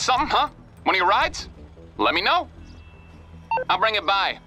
something, huh? One of your rides? Let me know. I'll bring it by.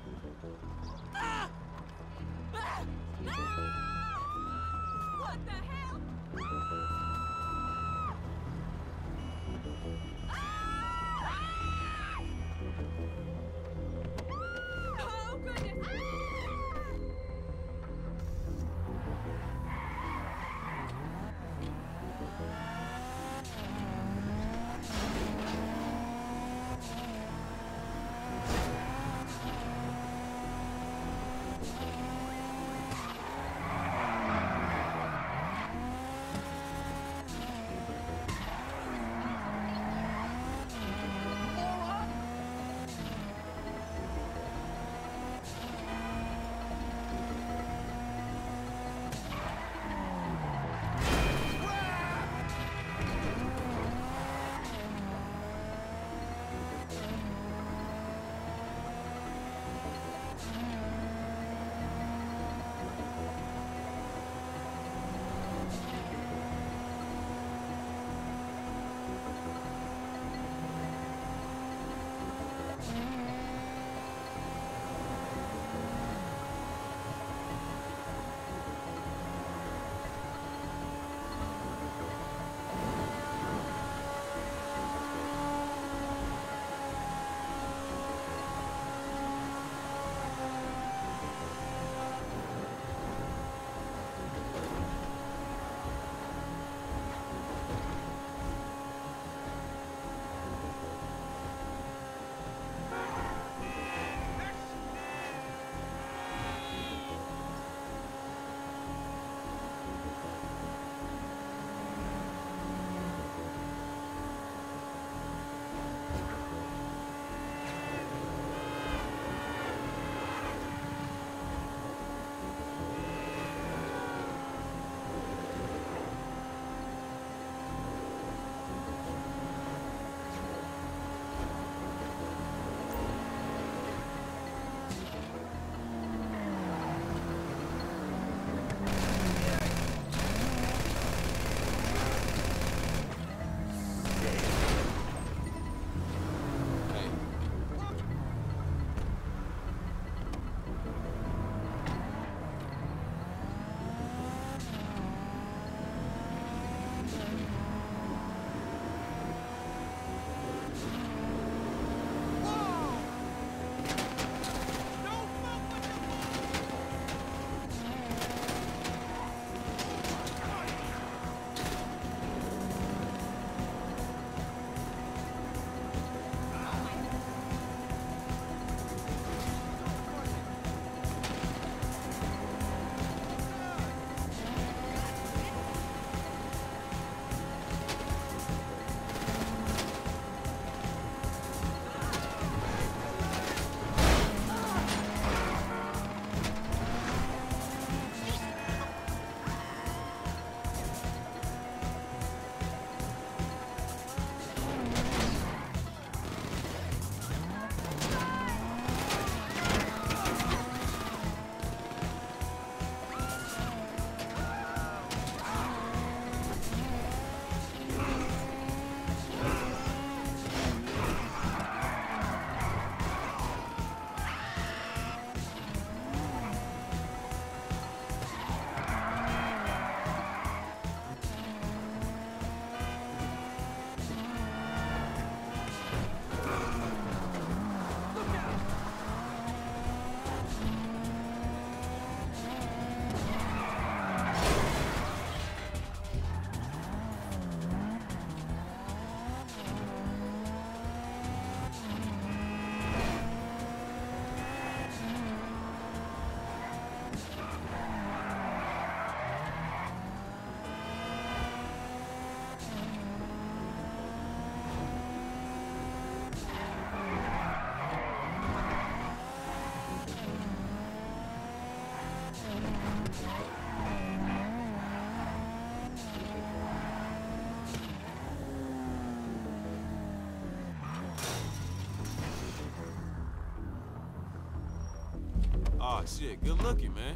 Shit, good looking, man.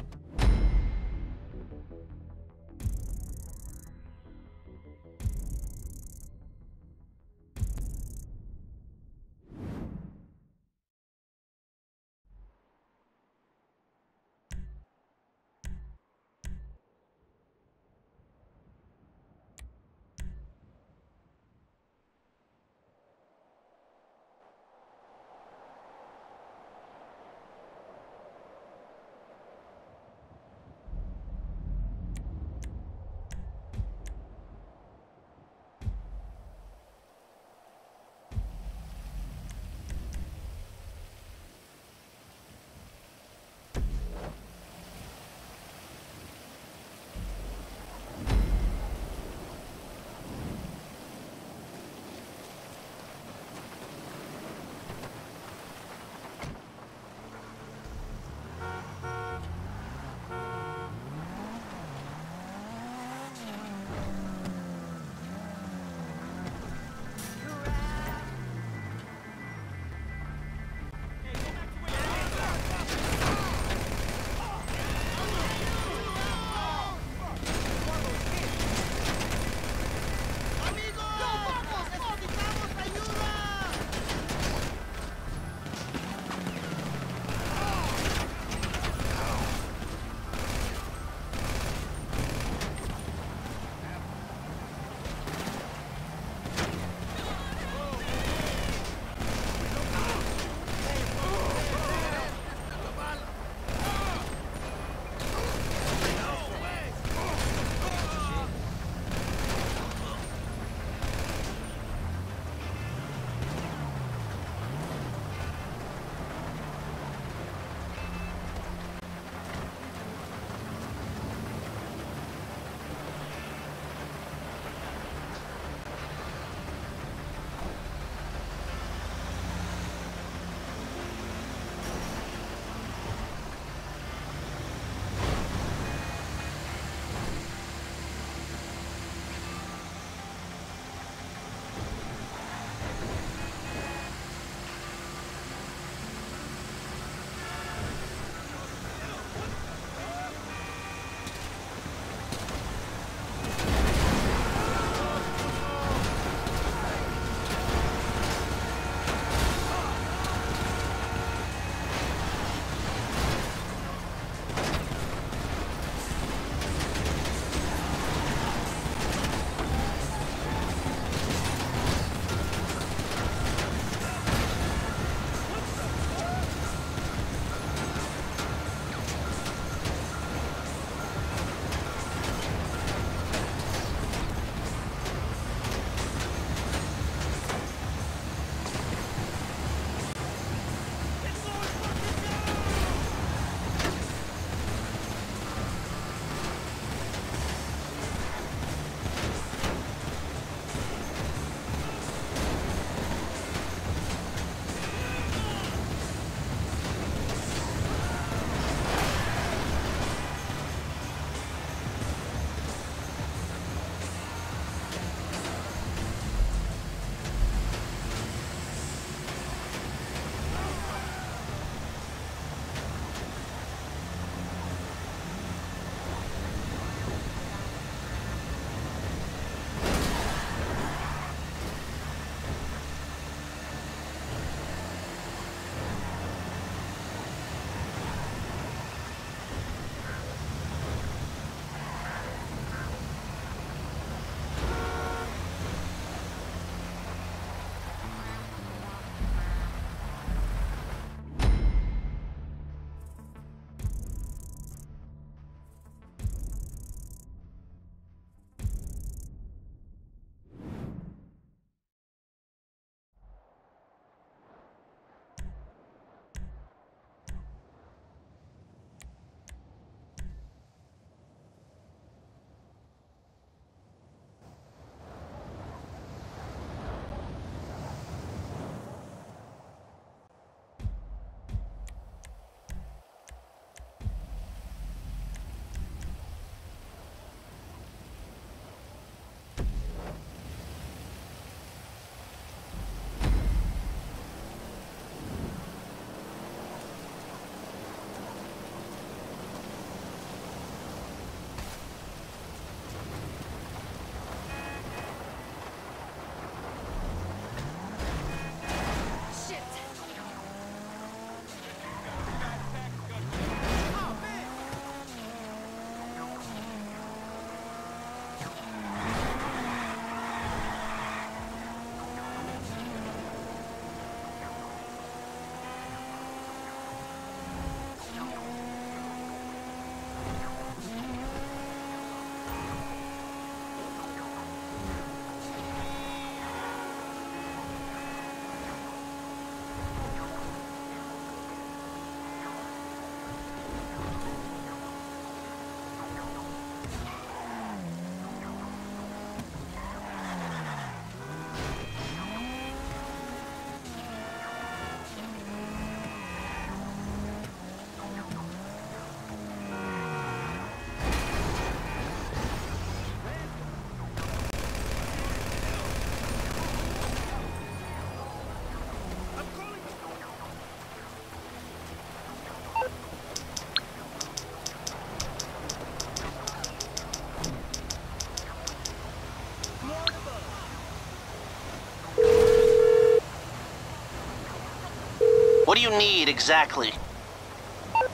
You need exactly?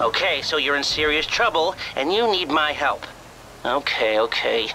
Okay, so you're in serious trouble, and you need my help. Okay, okay.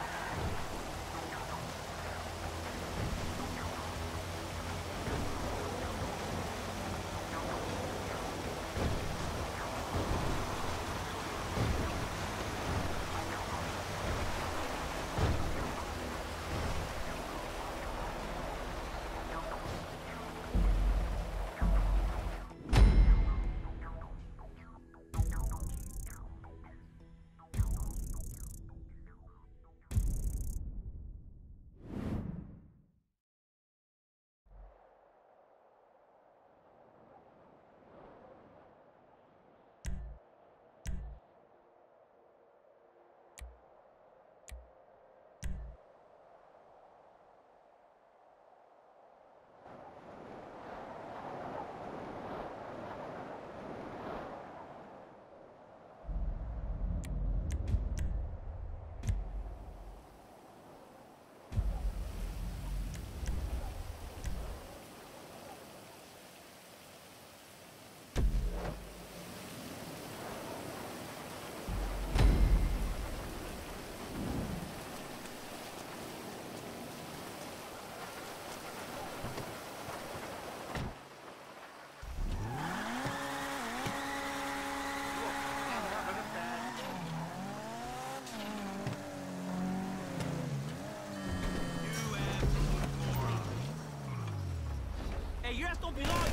بغار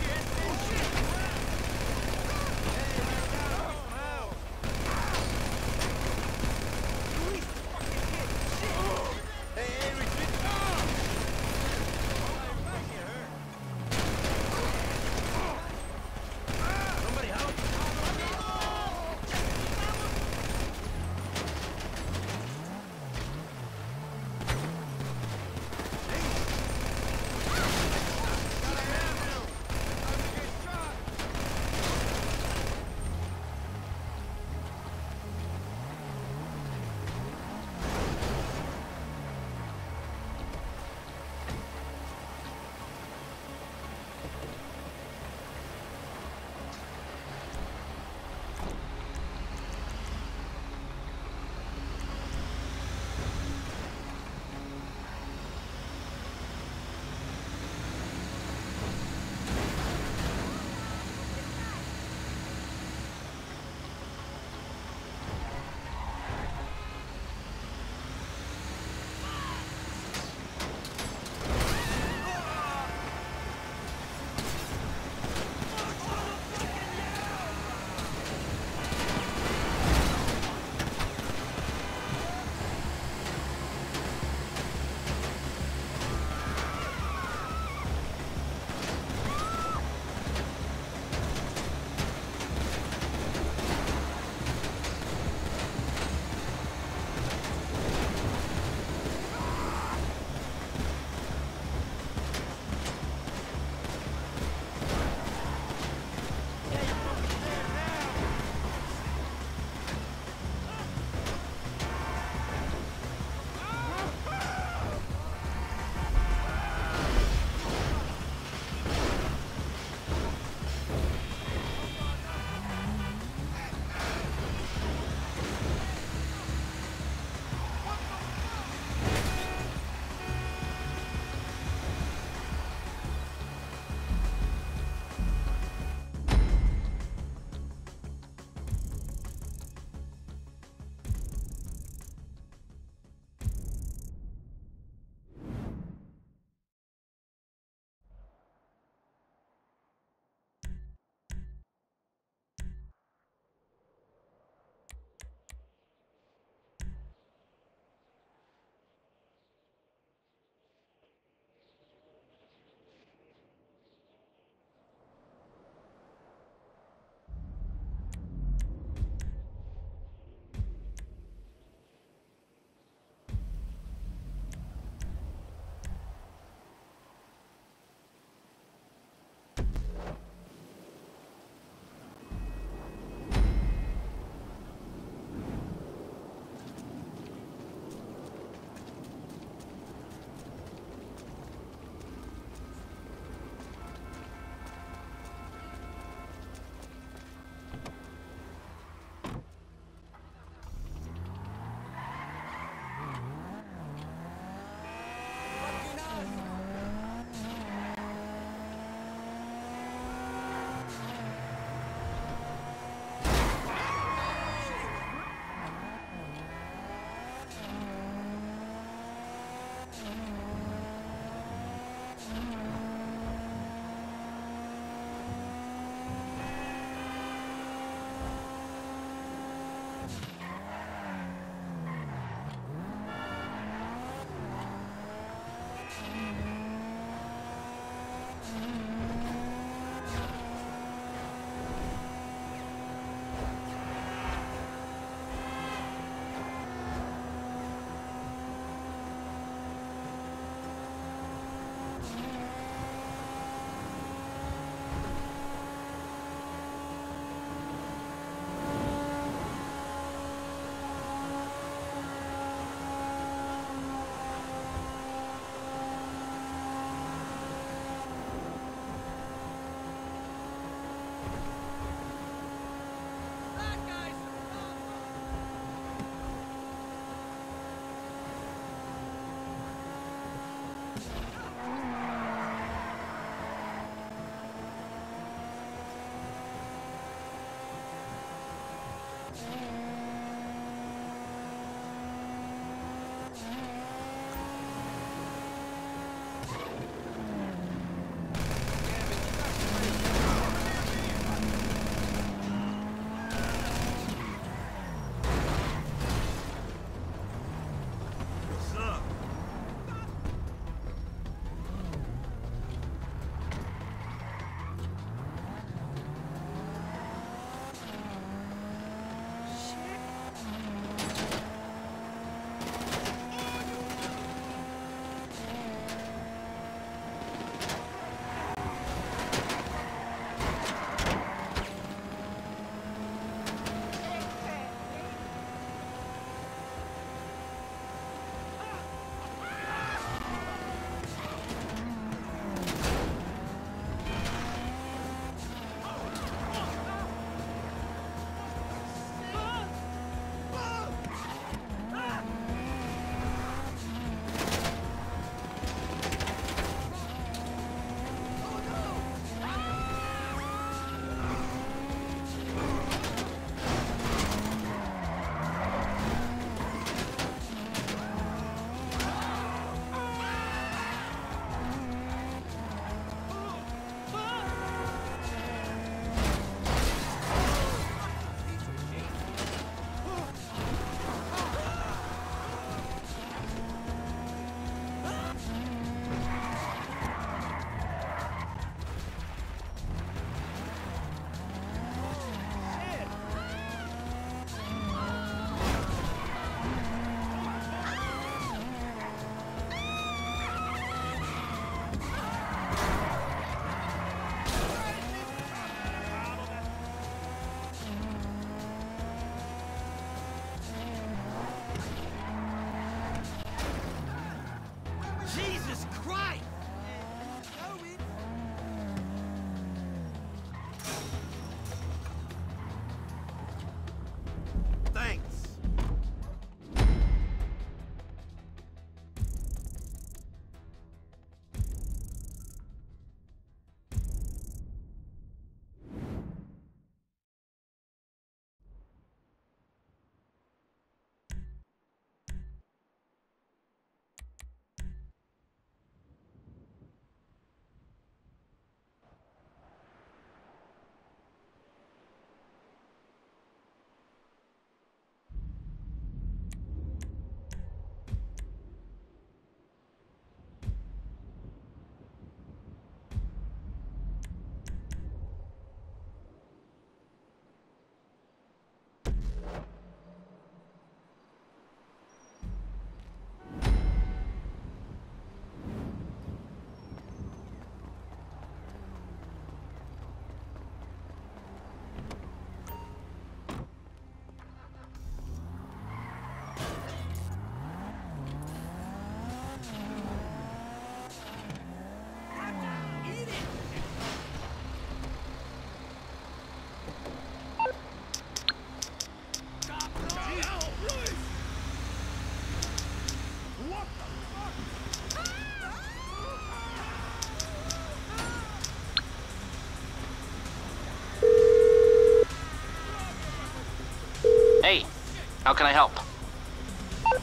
How can I help?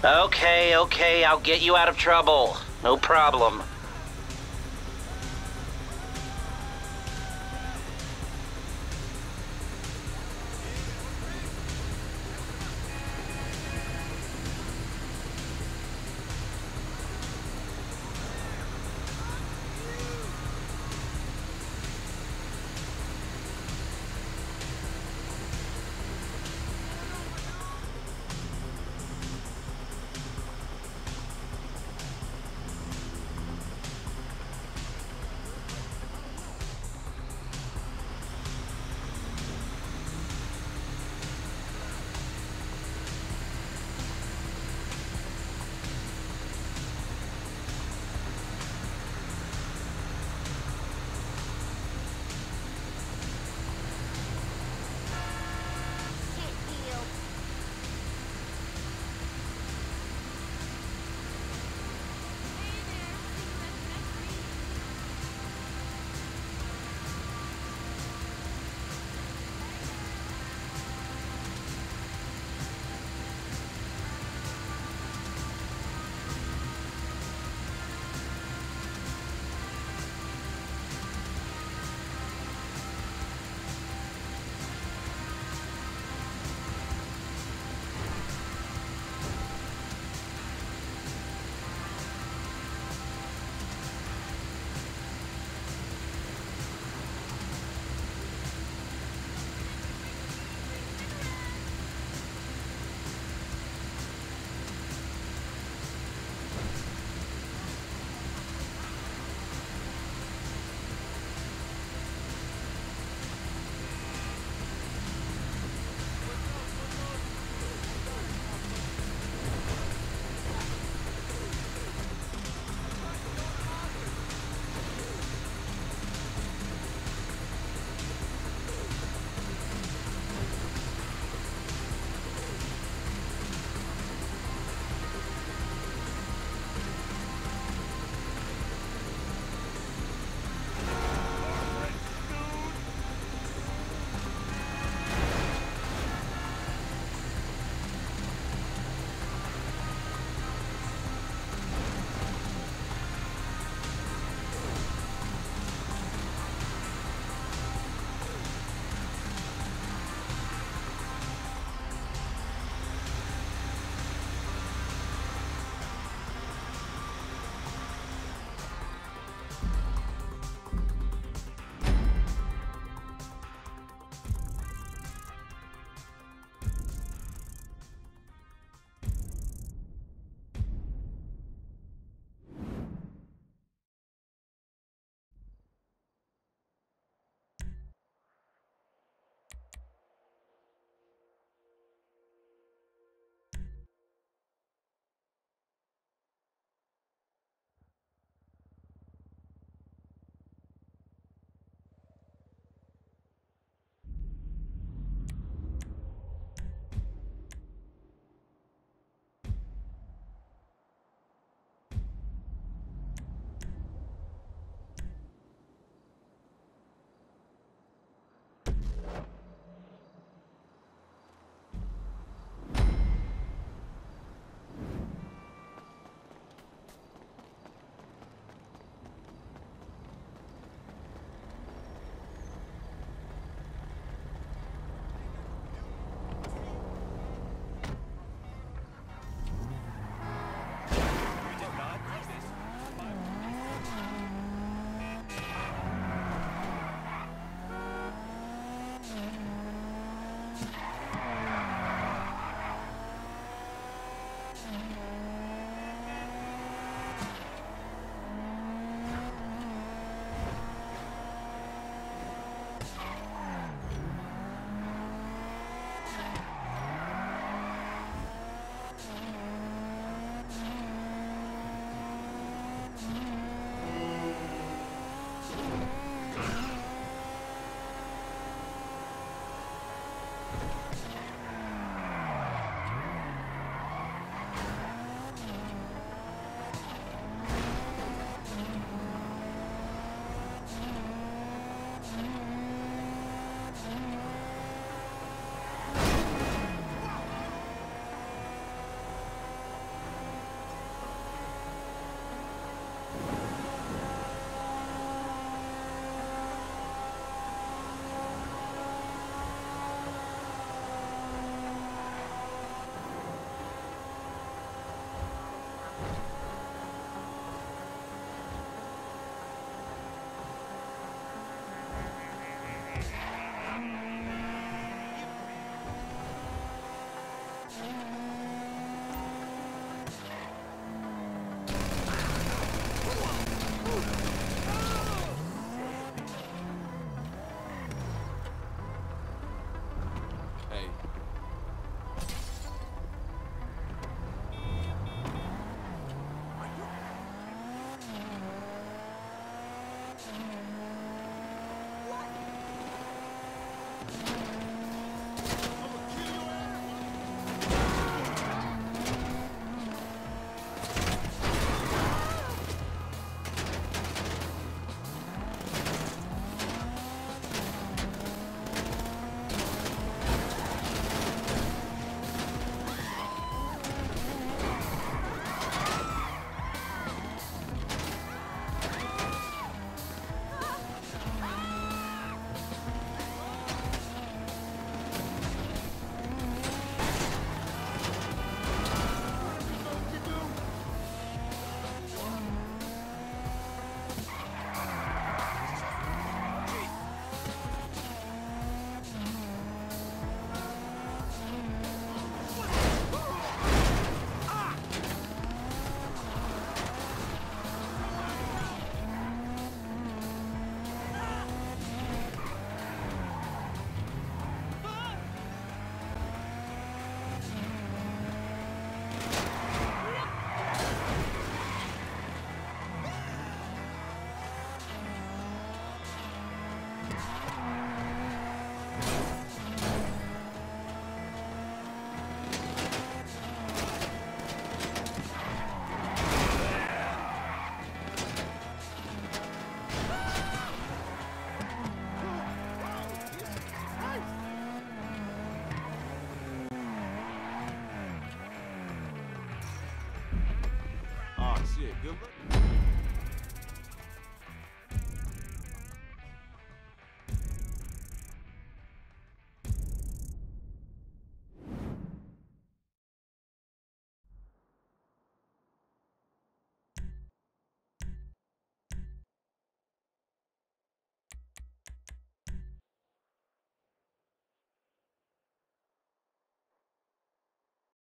Okay, okay, I'll get you out of trouble. No problem.